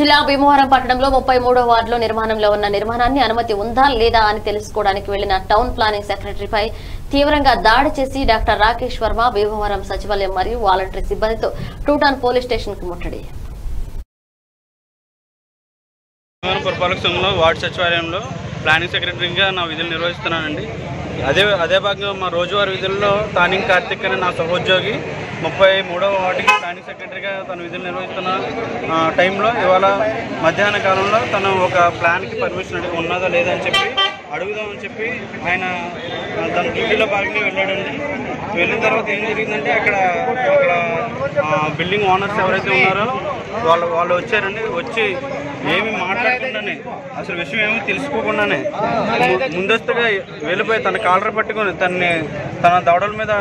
జిల్లా భీమవరం పట్టణంలో ముప్పై మూడో వార్డులో నిర్మాణంలో ఉన్న నిర్మాణాన్ని అనుమతి ఉందా లేదా అని తెలుసుకోవడానికి వెళ్ళిన టౌన్ ప్లానింగ్ సెక్రటరీపై తీవ్రంగా దాడి చేసి డాక్టర్ రాకేష్ వర్మ భీమవరం సచివాలయం మరియు వాలంటరీ సిబ్బందితో టూటాన్ పోలీస్ స్టేషన్కు ముట్టడి. పురపాలక సంఘంలో వార్డు సచివాలయంలో ప్లానింగ్ సెక్రటరీగా నా విధులు నిర్వహిస్తున్నానండి. అదే అదే భాగంగా మా రోజువారీ విధుల్లో తానింగ్ కార్తిక్ అనే నా సహోద్యోగి ముప్పై మూడవ వార్డుకి స్థానిక సెక్రటరీగా తన విధులు నిర్వహిస్తున్న టైంలో ఇవాళ మధ్యాహ్న కాలంలో తను ఒక ప్లాన్కి పర్మిషన్ ఉన్నదా లేదా అని చెప్పి అడుగుదామని చెప్పి ఆయన తన డ్యూటీలో భాగంగా వెళ్ళాడండి. వెళ్ళిన తర్వాత ఏం జరిగిందంటే అక్కడ అక్కడ బిల్డింగ్ ఓనర్స్ ఎవరైతే ఉన్నారో వాళ్ళు వాళ్ళు వచ్చారండి. వచ్చి ఏమి మాట్లాడకుండానే అసలు విషయం ఏమీ తెలుసుకోకుండానే ముందస్తుగా వెళ్ళిపోయి తన కాలర్ పట్టుకొని తన్ని తన దవడల మీద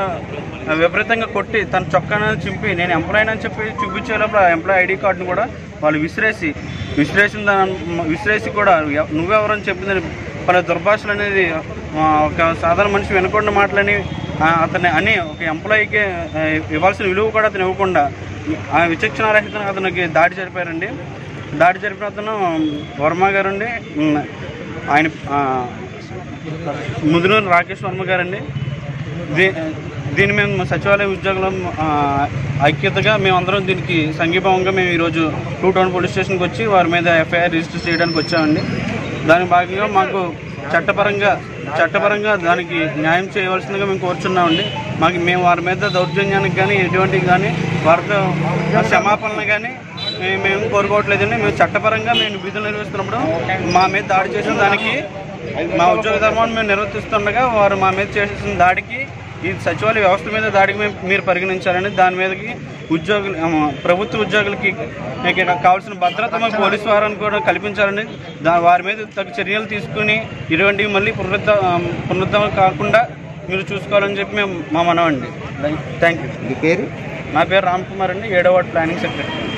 విపరీతంగా కొట్టి తన చొక్కాన చింపి నేను ఎంప్లాయ్ అని చెప్పి చూపించే లోపల ఆ ఐడి కార్డును కూడా వాళ్ళు విసిరేసి విసిరేసిన దాని విసిరేసి కూడా నువ్వెవరని చెప్పిందని పలు దుర్భాషలు అనేది ఒక సాధారణ మనిషి వినకుండా మాటలని అతని అని ఒక ఎంప్లాయీకి ఇవ్వాల్సిన విలువ కూడా అతను ఇవ్వకుండా ఆ విచక్షణారహితం అతనికి దాడి జరిపారండి. దాడి జరిపిన అతను వర్మ గారండి అండి ఆయన ముదునూరు రాకేష్ వర్మ గారండి. దీ దీన్ని మేము సచివాలయ ఉద్యోగుల ఐక్యతగా మేమందరం దీనికి సంఘీభావంగా మేము ఈరోజు టూ టౌన్ పోలీస్ స్టేషన్కి వచ్చి వారి మీద ఎఫ్ఐఆర్ రిజిస్టర్ చేయడానికి వచ్చామండి. దాని భాగంగా మాకు చట్టపరంగా చట్టపరంగా దానికి న్యాయం చేయవలసిందిగా మేము కోరుచున్నామండి. మాకు మేము వారి మీద దౌర్జన్యానికి కానీ ఎటువంటి కానీ వారితో క్షమాపణలు కానీ మేము మేము కోరుకోవట్లేదండి. మేము చట్టపరంగా మేము విధులు నిర్వహిస్తున్నప్పుడు మా మీద దాడి చేసిన దానికి మా ఉద్యోగ ధర్మాన్ని మేము నిర్వర్తిస్తుండగా వారు మా మీద చేసిన దాడికి ఈ సచివాలయ వ్యవస్థ మీద దాడికి మీరు పరిగణించాలని దాని మీదకి ఉద్యోగులు ప్రభుత్వ ఉద్యోగులకి మీకు కావాల్సిన భద్రత పోలీసు వారిని కూడా కల్పించాలని దా వారి మీద తగు చర్యలు తీసుకుని ఇటువంటివి మళ్ళీ పునరుద్ధ పునరుద్ధం కాకుండా మీరు చూసుకోవాలని చెప్పి మేము మా మనవండి. థ్యాంక్ యూ మీ పేరు? నా పేరు రామ్ కుమార్ అండి. ఏడో వార్డ్ ప్లానింగ్ సెక్రటరీ.